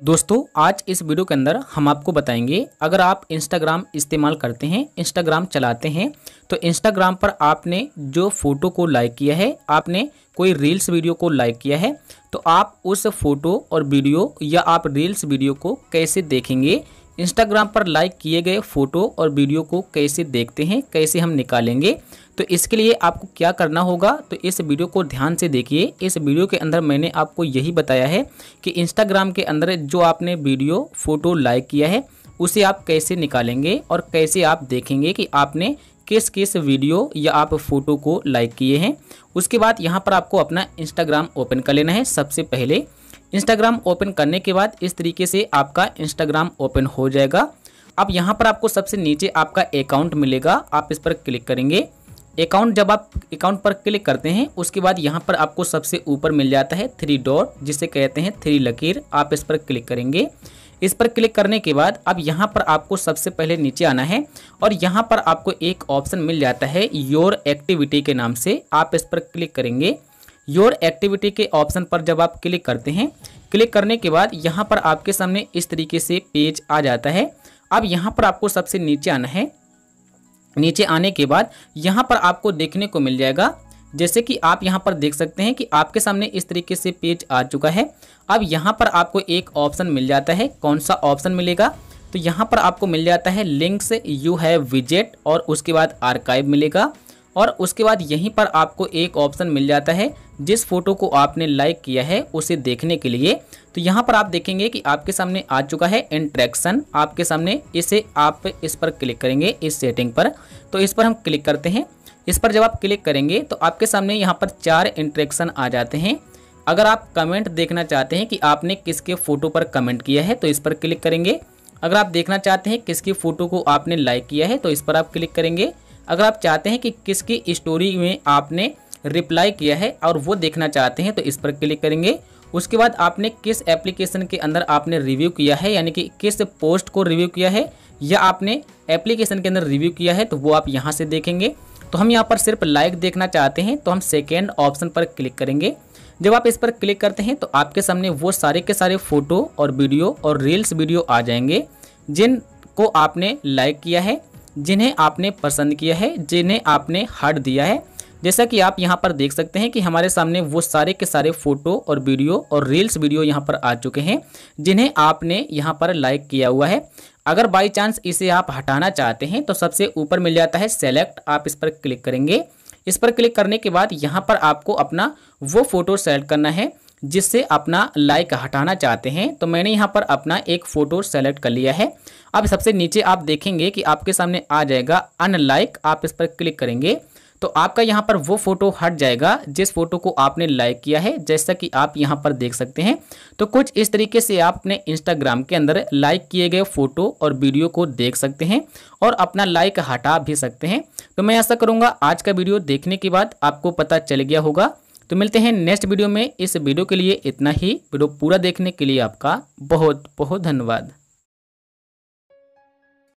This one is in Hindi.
दोस्तों, आज इस वीडियो के अंदर हम आपको बताएँगे, अगर आप इंस्टाग्राम इस्तेमाल करते हैं इंस्टाग्राम चलाते हैं तो इंस्टाग्राम पर आपने जो फ़ोटो को लाइक किया है, आपने कोई रील्स वीडियो को लाइक किया है तो आप उस फ़ोटो और वीडियो या आप रील्स वीडियो को कैसे देखेंगे इंस्टाग्राम पर लाइक किए गए फ़ोटो और वीडियो को कैसे देखते हैं, कैसे हम निकालेंगे? तो इसके लिए आपको क्या करना होगा? तो इस वीडियो को ध्यान से देखिए। इस वीडियो के अंदर मैंने आपको यही बताया है कि इंस्टाग्राम के अंदर जो आपने वीडियो फ़ोटो लाइक किया है, उसे आप कैसे निकालेंगे और कैसे आप देखेंगे कि आपने किस किस वीडियो या आप फ़ोटो को लाइक किए हैं। उसके बाद यहाँ पर आपको अपना इंस्टाग्राम ओपन कर लेना है सबसे पहले। इंस्टाग्राम ओपन करने के बाद इस तरीके से आपका इंस्टाग्राम ओपन हो जाएगा। अब यहाँ पर आपको सबसे नीचे आपका अकाउंट मिलेगा। आप इस पर क्लिक करेंगे। अकाउंट जब आप अकाउंट पर क्लिक करते हैं, उसके बाद यहाँ पर आपको सबसे ऊपर मिल जाता है थ्री डॉट जिसे कहते हैं थ्री लकीर आप इस पर क्लिक करेंगे। इस पर क्लिक करने के बाद अब यहाँ पर आपको सबसे पहले नीचे आना है और यहाँ पर आपको एक ऑप्शन मिल जाता है योर एक्टिविटी के नाम से। आप इस पर क्लिक करेंगे। योर एक्टिविटी के ऑप्शन पर जब आप क्लिक करते हैं क्लिक करने के बाद यहाँ पर आपके सामने इस तरीके से पेज आ जाता है। अब यहाँ पर आपको सबसे नीचे आना है। नीचे आने के बाद यहाँ पर आपको देखने को मिल जाएगा। जैसे कि आप यहाँ पर देख सकते हैं कि आपके सामने इस तरीके से पेज आ चुका है। अब यहाँ पर आपको एक ऑप्शन मिल जाता है। कौन सा ऑप्शन मिलेगा? तो यहाँ पर आपको मिल जाता है लिंक्स यू हैव विजेट और उसके बाद आर्काइव मिलेगा। और उसके बाद यहीं पर आपको एक ऑप्शन मिल जाता है, जिस फ़ोटो को आपने लाइक किया है, उसे देखने के लिए। तो यहाँ पर आप देखेंगे कि आपके सामने आ चुका है इंट्रैक्शन आपके सामने इसे आप इस पर क्लिक करेंगे, इस सेटिंग पर। तो इस पर हम क्लिक करते हैं। इस पर जब आप क्लिक करेंगे तो आपके सामने यहाँ पर चार इंट्रैक्शन आ जाते हैं। अगर आप कमेंट देखना चाहते हैं कि आपने किसके फ़ोटो पर कमेंट किया है तो इस पर क्लिक करेंगे। अगर आप देखना चाहते हैं किसकी फ़ोटो को आपने लाइक किया है तो इस पर आप क्लिक करेंगे। अगर आप चाहते हैं कि किसकी स्टोरी में आपने रिप्लाई किया है और वो देखना चाहते हैं तो इस पर क्लिक करेंगे। उसके बाद आपने किस एप्लीकेशन के अंदर आपने रिव्यू किया है, यानी कि किस पोस्ट को रिव्यू किया है, या आपने एप्लीकेशन के अंदर रिव्यू किया है तो वो आप यहाँ से देखेंगे। तो हम यहाँ पर सिर्फ़ लाइक देखना चाहते हैं तो हम सेकेंड ऑप्शन पर क्लिक करेंगे। जब आप इस पर क्लिक करते हैं तो आपके सामने वो सारे के सारे फ़ोटो और वीडियो और रील्स वीडियो आ जाएँगे, जिनको आपने लाइक किया है। जिन्हें आपने पसंद किया है, जिन्हें आपने हट दिया है। जैसा कि आप यहाँ पर देख सकते हैं कि हमारे सामने वो सारे के सारे फ़ोटो और वीडियो और रील्स वीडियो यहाँ पर आ चुके हैं, जिन्हें आपने यहाँ पर लाइक किया हुआ है। अगर बाई चांस इसे आप हटाना चाहते हैं तो सबसे ऊपर मिल जाता है सेलेक्ट, आप इस पर क्लिक करेंगे। इस पर क्लिक करने के बाद यहाँ पर आपको अपना वो फ़ोटो सेलेक्ट करना है जिससे अपना लाइक हटाना चाहते हैं तो मैंने यहाँ पर अपना एक फ़ोटो सेलेक्ट कर लिया है। अब सबसे नीचे आप देखेंगे कि आपके सामने आ जाएगा अनलाइक आप इस पर क्लिक करेंगे तो आपका यहाँ पर वो फ़ोटो हट जाएगा जिस फ़ोटो को आपने लाइक किया है, जैसा कि आप यहाँ पर देख सकते हैं। तो कुछ इस तरीके से आप अपने इंस्टाग्राम के अंदर लाइक किए गए फ़ोटो और वीडियो को देख सकते हैं और अपना लाइक हटा भी सकते हैं। तो मैं ऐसा करूँगा, आज का वीडियो देखने के बाद आपको पता चल गया होगा तो मिलते हैं नेक्स्ट वीडियो में। इस वीडियो के लिए इतना ही। वीडियो पूरा देखने के लिए आपका बहुत बहुत धन्यवाद।